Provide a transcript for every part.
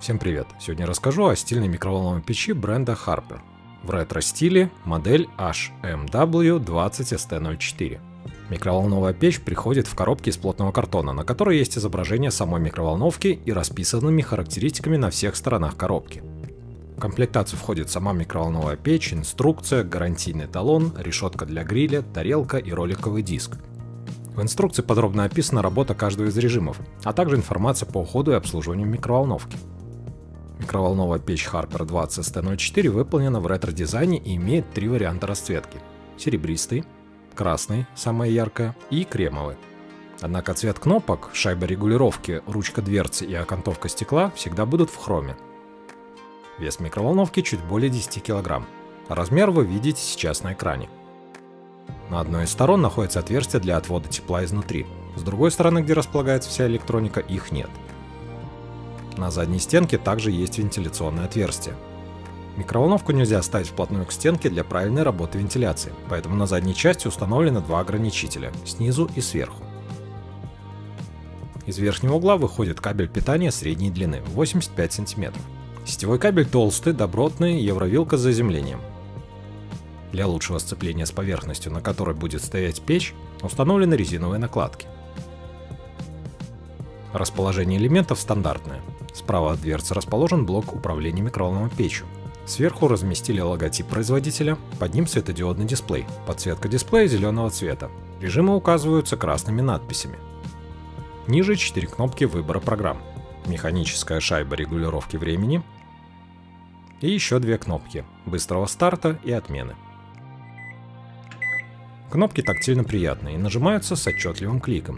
Всем привет! Сегодня расскажу о стильной микроволновой печи бренда Harper. В ретро-стиле модель HMW20ST04. Микроволновая печь приходит в коробке из плотного картона, на которой есть изображение самой микроволновки и расписанными характеристиками на всех сторонах коробки. В комплектацию входит сама микроволновая печь, инструкция, гарантийный талон, решетка для гриля, тарелка и роликовый диск. В инструкции подробно описана работа каждого из режимов, а также информация по уходу и обслуживанию микроволновки. Микроволновая печь Harper 20 ST04 выполнена в ретро-дизайне и имеет три варианта расцветки. Серебристый, красный, самая яркая, и кремовый. Однако цвет кнопок, шайба регулировки, ручка дверцы и окантовка стекла всегда будут в хроме. Вес микроволновки чуть более 10 кг. Размер вы видите сейчас на экране. На одной из сторон находится отверстие для отвода тепла изнутри. С другой стороны, где располагается вся электроника, их нет. На задней стенке также есть вентиляционное отверстие. Микроволновку нельзя ставить вплотную к стенке для правильной работы вентиляции, поэтому на задней части установлены два ограничителя – снизу и сверху. Из верхнего угла выходит кабель питания средней длины – 85 см. Сетевой кабель толстый, добротный, евровилка с заземлением. Для лучшего сцепления с поверхностью, на которой будет стоять печь, установлены резиновые накладки. Расположение элементов стандартное. Справа от дверцы расположен блок управления микроволновой печью. Сверху разместили логотип производителя, под ним светодиодный дисплей, подсветка дисплея зеленого цвета. Режимы указываются красными надписями. Ниже 4 кнопки выбора программ. Механическая шайба регулировки времени и еще две кнопки быстрого старта и отмены. Кнопки тактильно приятные и нажимаются с отчетливым кликом,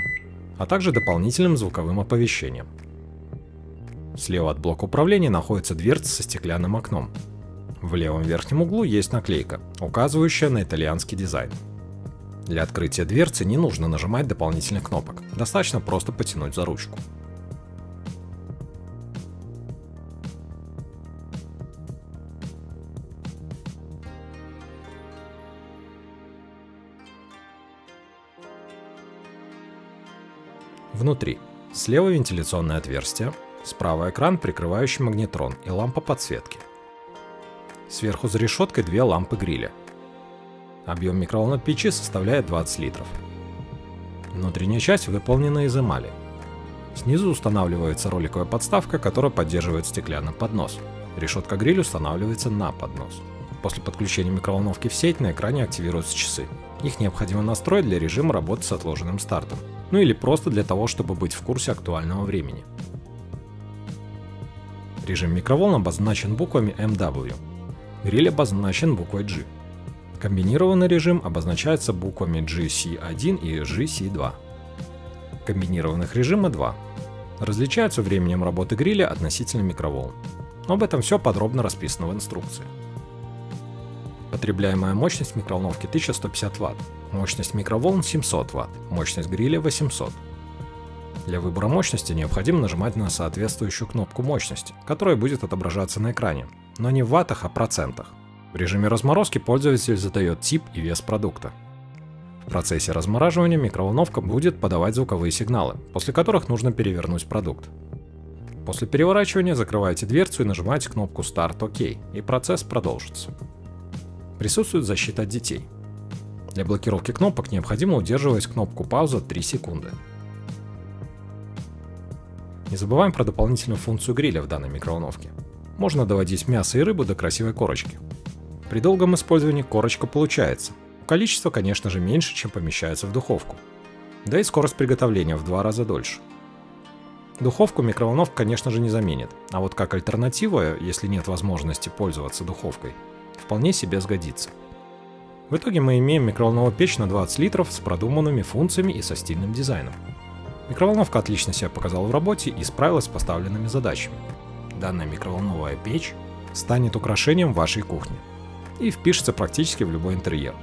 а также дополнительным звуковым оповещением. Слева от блока управления находится дверца со стеклянным окном. В левом верхнем углу есть наклейка, указывающая на итальянский дизайн. Для открытия дверцы не нужно нажимать дополнительных кнопок, достаточно просто потянуть за ручку. Внутри. Слева вентиляционное отверстие, Справа экран, прикрывающий магнетрон и лампа подсветки. Сверху за решеткой две лампы гриля. Объем микроволновой печи составляет 20 литров. Внутренняя часть выполнена из эмали. Снизу устанавливается роликовая подставка, которая поддерживает стеклянный поднос. Решетка гриль устанавливается на поднос. После подключения микроволновки в сеть на экране активируются часы. Их необходимо настроить для режима работы с отложенным стартом. Ну или просто для того, чтобы быть в курсе актуального времени. Режим микроволн обозначен буквами MW. Гриль обозначен буквой G. Комбинированный режим обозначается буквами GC1 и GC2. Комбинированных режима два. Различаются временем работы гриля относительно микроволн. Но об этом все подробно расписано в инструкции. Потребляемая мощность микроволновки 1150 Вт, мощность микроволн 700 Вт, мощность гриля 800 Вт. Для выбора мощности необходимо нажимать на соответствующую кнопку мощности, которая будет отображаться на экране, но не в ваттах, а процентах. В режиме разморозки пользователь задает тип и вес продукта. В процессе размораживания микроволновка будет подавать звуковые сигналы, после которых нужно перевернуть продукт. После переворачивания закрываете дверцу и нажимаете кнопку Start OK, и процесс продолжится. Присутствует защита от детей. Для блокировки кнопок необходимо удерживать кнопку пауза 3 секунды. Не забываем про дополнительную функцию гриля в данной микроволновке. Можно доводить мясо и рыбу до красивой корочки. При долгом использовании корочка получается. Количество, конечно же, меньше, чем помещается в духовку. Да и скорость приготовления в два раза дольше. Духовку микроволновка, конечно же, не заменит, а вот как альтернатива, если нет возможности пользоваться духовкой, вполне себе сгодится. В итоге мы имеем микроволновую печь на 20 литров с продуманными функциями и со стильным дизайном. Микроволновка отлично себя показала в работе и справилась с поставленными задачами. Данная микроволновая печь станет украшением вашей кухни и впишется практически в любой интерьер.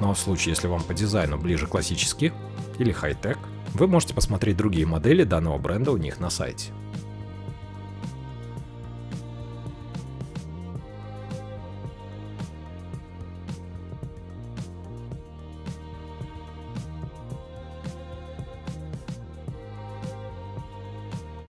А в случае, если вам по дизайну ближе классический или хай-тек, вы можете посмотреть другие модели данного бренда у них на сайте.